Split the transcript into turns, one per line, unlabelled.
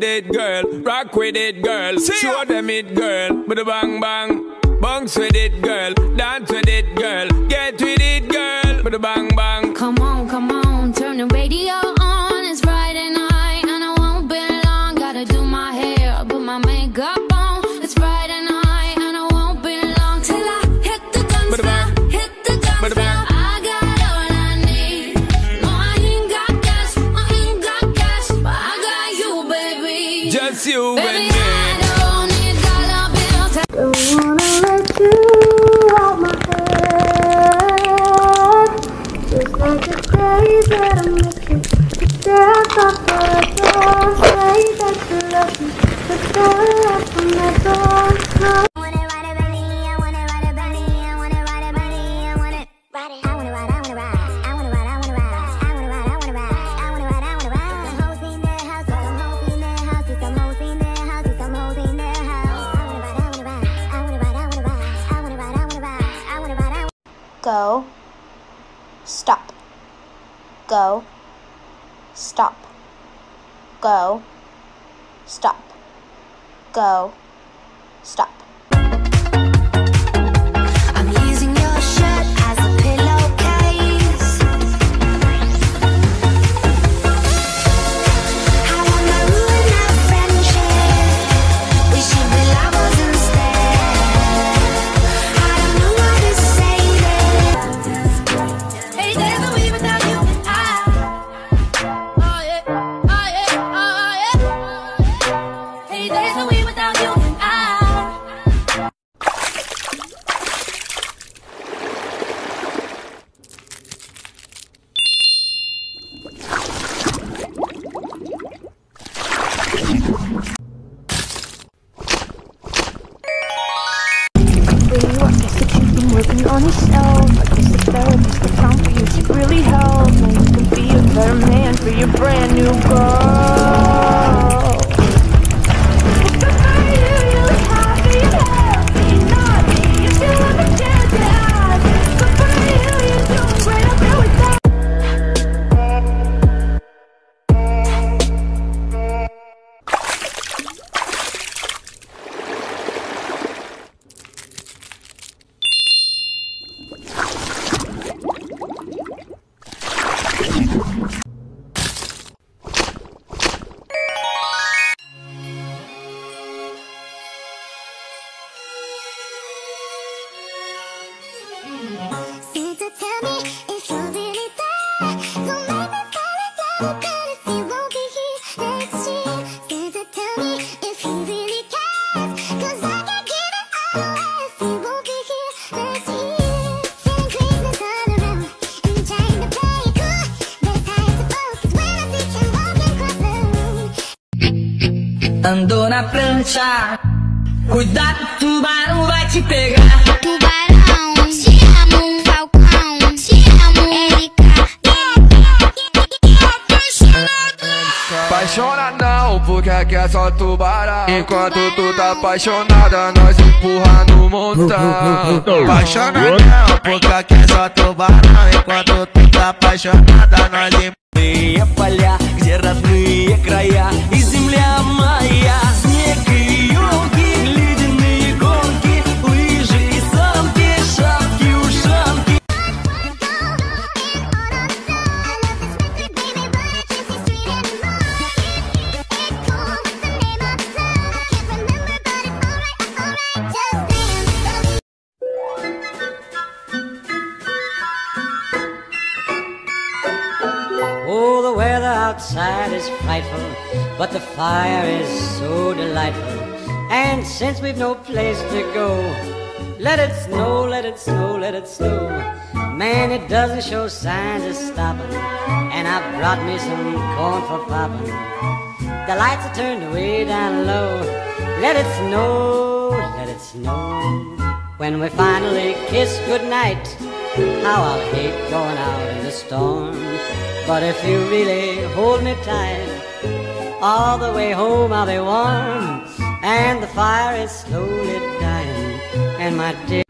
with it, girl. Rock with it, girl. Show them it, girl. Bada bang bang. Bounce with it, girl. Dance with it, girl. Get with it, girl. Bada bang bang.
Come on, come on. Turn the radio on. It's Friday night and I won't be long. Gotta do my hair, put my makeup you.
go, stop, go, stop, go, stop, go, stop.
you
go.
andou na prancha. Cuidado, tubarão vai te pegar.
Tubarão, te amo, falcão, te amo, Erika.
Apaixona não, porque aqui é só tubarão. Enquanto tu tá apaixonada, nós empurra no montão. Apaixona não, porque aqui é só tubarão. Enquanto tu tá apaixonada, nós empurra.
Palha, где ia края Oh, the weather outside is frightful, but the fire is so delightful. And since we've no place to go, let it snow, let it snow, let it snow. Man, it doesn't show signs of stopping, and I brought me some corn for popping. The lights are turned way down low. Let it snow, let it snow. When we finally kiss goodnight, how I'll hate going out in the storm. But if you really hold me tight, all the way home I'll be warm. And the fire is slowly dying, and my dear.